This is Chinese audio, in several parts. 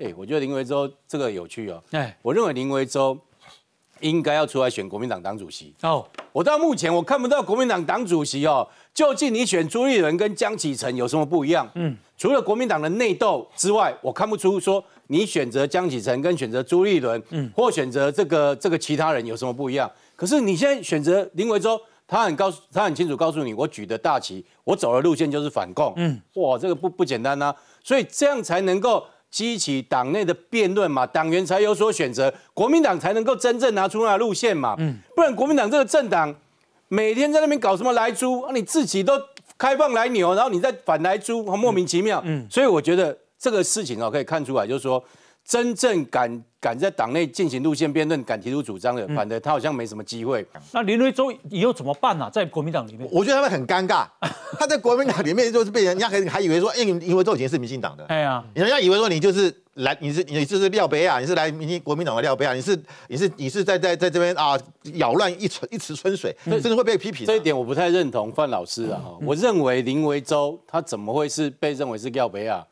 哎，我觉得林维洲这个有趣哦。哎，我认为林维洲应该要出来选国民党党主席。哦，我到目前我看不到国民党党主席哦，究竟你选朱立伦跟江启臣有什么不一样？嗯，除了国民党的内斗之外，我看不出说你选择江启臣跟选择朱立伦，嗯，或选择这个这个其他人有什么不一样？可是你现在选择林维洲，他很告诉他很清楚告诉你，我举的大旗，我走的路线就是反共，嗯，哇，这个不不简单呐，所以这样才能够。激起党内的辩论嘛，党员才有所选择，国民党才能够真正拿出那路线嘛。嗯，不然国民党这个政党每天在那边搞什么来猪，你自己都开放来牛，然后你再反来猪，莫名其妙。嗯，所以我觉得这个事情哦，可以看出来，就是说真正敢敢在党内进行路线辩论、敢提出主张的，反正他好像没什么机会。那林瑞洲以后怎么办呢？在国民党里面，我觉得他们很尴尬。他在国民党里面就是被人家还还以为说，哎，因为周以前是民进党的，哎呀，人家以为说你就是来，你是你就是廖北亚，你是来民进国民党的廖北亚，你是你是你是在在在这边啊扰乱一池一池春水，甚至会被批评。这一点我不太认同范老师啊，我认为林维洲他怎么会是被认为是廖北亚？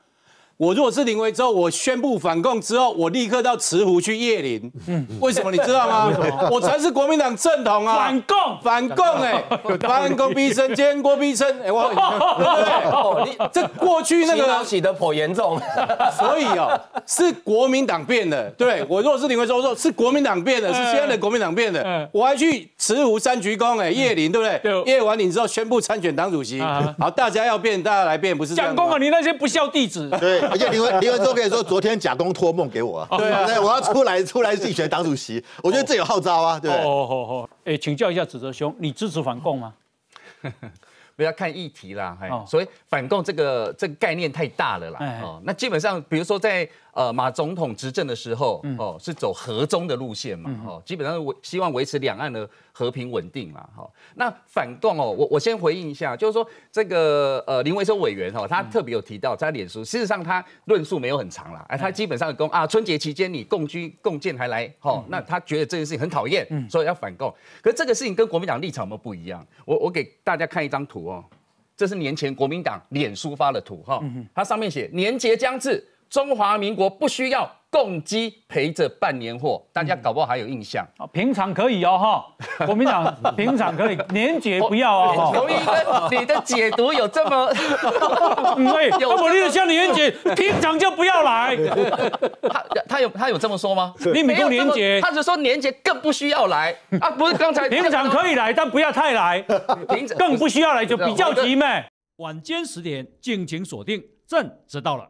我如果是林维洲，我宣布反共之后，我立刻到慈湖去叶林。嗯，为什么你知道吗？我才是国民党正统啊！反共，反共哎，反共必胜，建国必胜。哎，我 对不对？这过去那个洗的颇严重，所以哦，是国民党变的。对我如果是林维洲，我说是国民党变的，是现在的国民党变的。我还去慈湖三鞠躬哎，叶林对不对？叶完林之后宣布参选党主席。好，大家要变，大家来变，不是讲公啊，你那些不孝弟子。对。而且林文林文洲可以说，昨天假公托梦给我，对啊，我要出来出来竞选党主席，我觉得这有号召啊，对。哦哦哦，哎，请教一下子泽兄，你支持反共吗？不要看议题啦，所以反共这个这个概念太大了啦。哦，那基本上，比如说在呃马总统执政的时候，哦是走和中的路线嘛，哦基本上维希望维持两岸的和平稳定嘛，哈。那反共哦，我我先回应一下，就是说这个呃林维洲委员哈，他特别有提到在脸书，事实上他论述没有很长啦，哎，他基本上跟啊春节期间你共居共建还来，哈，那他觉得这件事情很讨厌，所以要反共。可是这个事情跟国民党立场有没有不一样？我我给大家看一张图。哦，这是年前国民党脸书发的图哈，它上面写年节将至，中华民国不需要。共机陪着办年货，大家搞不好还有印象。平常可以哦，哈，国民党平常可以，年节不要哦。刘一根，你的解读有这么？对，有。我理解像年节，平常就不要来。他他有他有这么说吗？你没有年节，他只说年节更不需要来啊？不是刚才平常可以来，但不要太来。平常更不需要来，就比较急嘛。晚间十点，敬请锁定，朕知道了。